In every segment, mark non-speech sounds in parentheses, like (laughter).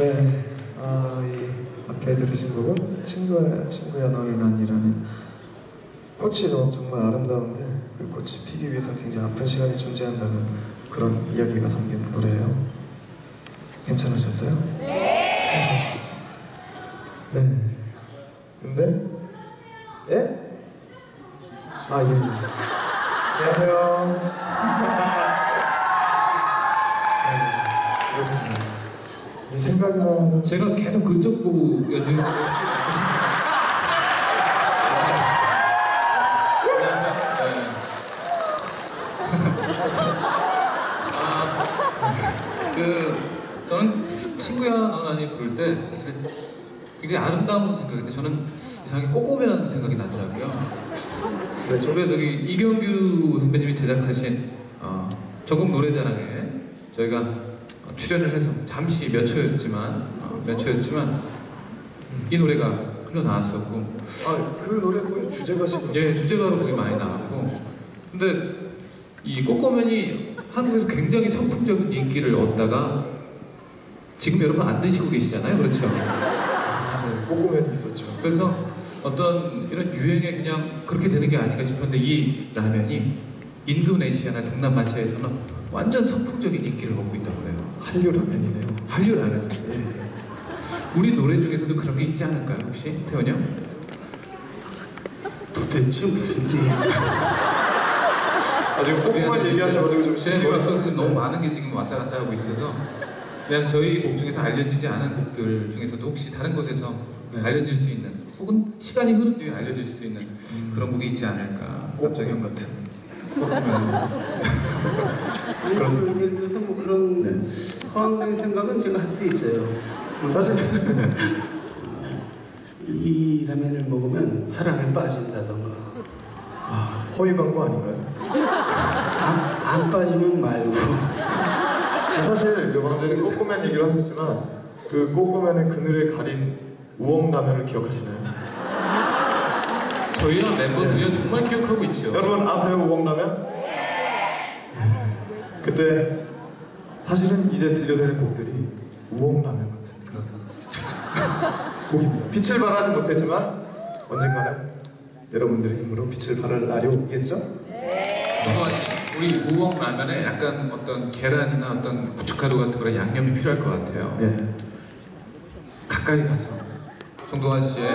네, 아, 이 앞에 들으신 곡은 친구야, 친구야 너는 아니라는 꽃이 너 정말 아름다운데 그 꽃이 피기 위해서 굉장히 아픈 시간이 존재한다는 그런 이야기가 담긴 노래예요. 괜찮으셨어요? 네. 네. 근데 예? 아 예. 예. 안녕하세요. 생각이 나는 제가 계속 그쪽 보고 여쭤 아, 그 저는 친구야 넌 아니 부를 때 굉장히 아름다운 생각인데 저는 이상하게 꼬꼬면 생각이 나더라고요. 네, 저 그래서 저기 이경규 선배님이 제작하신 어, 전국 노래자랑에 저희가 어, 출연을 해서 잠시 몇 초였지만 어, 몇 초였지만 이 노래가 흘러 나왔었고 아그 노래 거의 주제가 예 주제가로 거기 많이 나왔고 근데 이 꼬꼬면이 한국에서 굉장히 선풍적인 인기를 얻다가 지금 여러분 안 드시고 계시잖아요 그렇죠? 아, 맞아요. 꼬꼬면이 있었죠. 그래서 어떤 이런 유행에 그냥 그렇게 되는 게 아닌가 싶었는데 이 라면이 인도네시아나 동남아시아에서는 완전 선풍적인 인기를 얻고 있다고 해요. 한류 라면이네요. 한류 라면. 예. 우리 노래 중에서도 그런 게 있지 않을까요, 혹시? 태원이 형? 도대체 무슨 얘기? 아 지금 꼬꼬만 얘기하셔가지고 좀제 신기해요. 머릿속에 지금 너무 많은 게 지금 왔다 갔다 하고 있어서 그냥 저희 곡 중에서 알려지지 않은 곡들 중에서도 혹시 다른 곳에서 네. 알려질 수 있는 혹은 시간이 흐른 뒤에 알려질 수 있는 음. 그런 곡이 있지 않을까 꼬꼬면 같은. 그래서 예를 들어서 뭐 그런 허황된 생각은 제가 할 수 있어요. 사실 (laughs) 이 라면을 먹으면 사랑에 빠진다던가 아, 허위 광고 아닌가요? 안, 안 빠지면 말고 사실 전에 꼬꼬면 얘기를 하셨지만 그 꼬꼬면의 그늘에 가린 우엉 라면을 기억하시나요? 저희와 멤버들이요 정말 기억하고 있죠. 여러분 아세요 우엉 라면? 그때 사실은 이제 들려드릴 곡들이 우엉 라면 같은 그런 (laughs) 곡입니다. 빛을 발하지 못했지만 언젠가는 여러분들의 힘으로 빛을 발할 날이 오겠죠? 씨, 우리 우엉 라면에 약간 어떤 계란이나 어떤 고춧가루 같은 그런 양념이 필요할 것 같아요. 네. 가까이 가서 정동아 씨의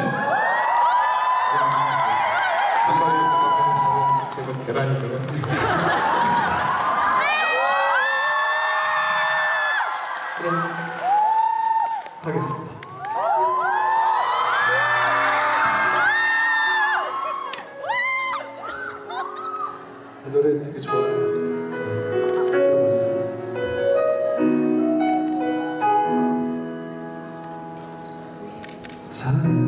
한마디로 제가 계란이고요. 그럼 하겠습니다. 들어봐주세요. 사랑